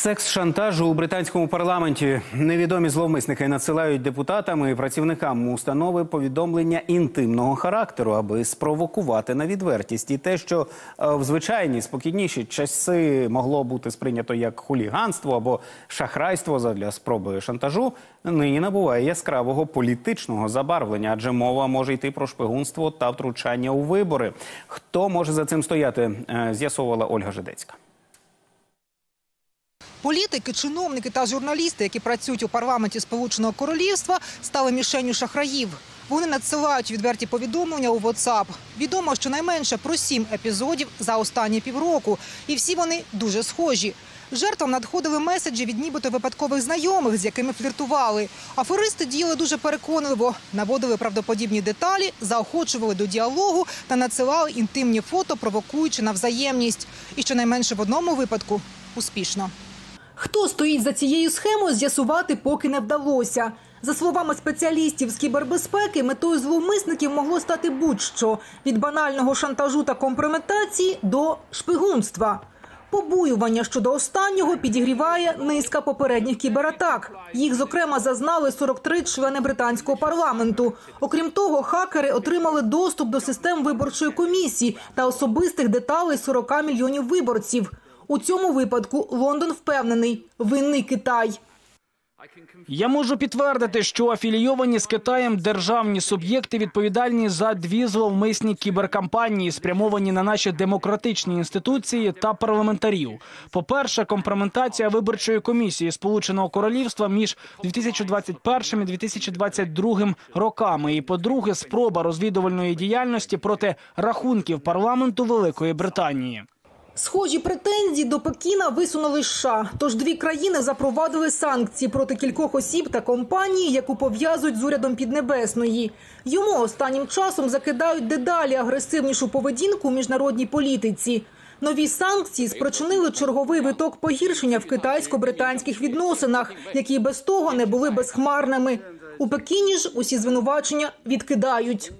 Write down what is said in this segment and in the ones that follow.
Секс-шантажу у британському парламенті невідомі зловмисники надсилають депутатам і працівникам установи повідомлення інтимного характеру, аби спровокувати на відвертість. І те, що е, в звичайні спокійніші часи могло бути сприйнято як хуліганство або шахрайство задля спроби шантажу, нині набуває яскравого політичного забарвлення, адже мова може йти про шпигунство та втручання у вибори. Хто може за цим стояти, е, з'ясовувала Ольга Жидецька. Політики, чиновники та журналісти, які працюють у парламенті Сполученого Королівства, стали мішенню шахраїв. Вони надсилають відверті повідомлення у WhatsApp. Відомо, що найменше про сім епізодів за останні півроку, і всі вони дуже схожі. Жертвам надходили меседжі від нібито випадкових знайомих, з якими фліртували. Аферисти діяли дуже переконливо, наводили правдоподібні деталі, заохочували до діалогу та надсилали інтимні фото, провокуючи на взаємність. І щонайменше в одному випадку успішно. Хто стоїть за цією схемою, з'ясувати поки не вдалося. За словами спеціалістів з кібербезпеки, метою зловмисників могло стати будь-що від банального шантажу та компрометації до шпигунства. Побоювання щодо останнього підігріває низка попередніх кібератак. Їх, зокрема, зазнали 43 члени британського парламенту. Окрім того, хакери отримали доступ до систем виборчої комісії та особистих деталей 40 мільйонів виборців. У цьому випадку Лондон впевнений – винний Китай. Я можу підтвердити, що афілійовані з Китаєм державні суб'єкти відповідальні за дві зловмисні кіберкампанії, спрямовані на наші демократичні інституції та парламентарів. По-перше, компрометація виборчої комісії Сполученого Королівства між 2021 і 2022 роками. І по-друге, спроба розвідувальної діяльності проти рахунків парламенту Великої Британії. Схожі претензії до Пекіна висунули США. Тож дві країни запровадили санкції проти кількох осіб та компаній, яку пов'язують з урядом Піднебесної. Йому останнім часом закидають дедалі агресивнішу поведінку у міжнародній політиці. Нові санкції спричинили черговий виток погіршення в китайсько-британських відносинах, які без того не були безхмарними. У Пекіні ж усі звинувачення відкидають.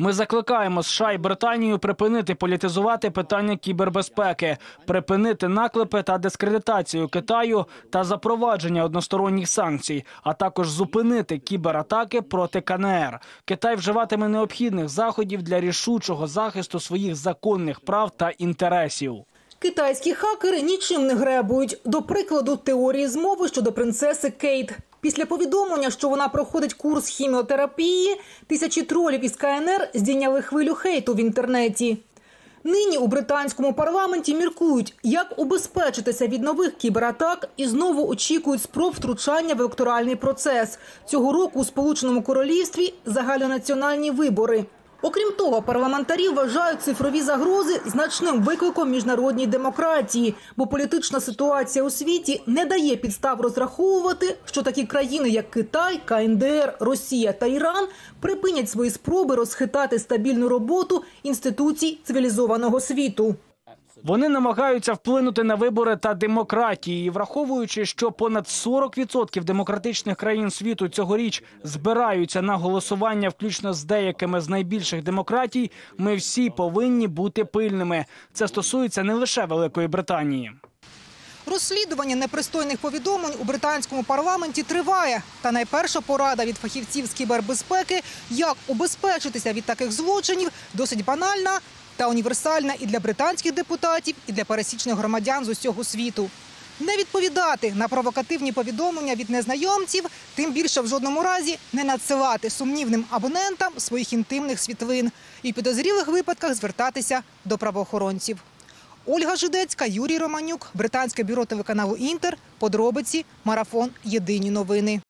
Ми закликаємо США і Британію припинити політизувати питання кібербезпеки, припинити наклепи та дискредитацію Китаю та запровадження односторонніх санкцій, а також зупинити кібератаки проти КНР. Китай вживатиме необхідних заходів для рішучого захисту своїх законних прав та інтересів. Китайські хакери нічим не гребують. До прикладу, теорії змови щодо принцеси Кейт. Після повідомлення, що вона проходить курс хіміотерапії, тисячі тролів із КНР здійняли хвилю хейту в інтернеті. Нині у британському парламенті міркують, як убезпечитися від нових кібератак і знову очікують спроб втручання в електоральний процес. Цього року у Сполученому Королівстві загальнонаціональні вибори. Окрім того, парламентарі вважають цифрові загрози значним викликом міжнародній демократії, бо політична ситуація у світі не дає підстав розраховувати, що такі країни, як Китай, КНДР, Росія та Іран, припинять свої спроби розхитати стабільну роботу інституцій цивілізованого світу. Вони намагаються вплинути на вибори та демократії, І враховуючи, що понад 40% демократичних країн світу цьогоріч збираються на голосування, включно з деякими з найбільших демократій, ми всі повинні бути пильними. Це стосується не лише Великої Британії. Розслідування непристойних повідомлень у британському парламенті триває. Та найперша порада від фахівців з кібербезпеки, як убезпечитися від таких злочинів, досить банальна та універсальна і для британських депутатів, і для пересічних громадян з усього світу. Не відповідати на провокативні повідомлення від незнайомців, тим більше в жодному разі не надсилати сумнівним абонентам своїх інтимних світлин і в підозрілих випадках звертатися до правоохоронців. Ольга Жидецька, Юрій Романюк, британське бюро телеканалу Інтер. Подробиці, марафон. Єдині новини.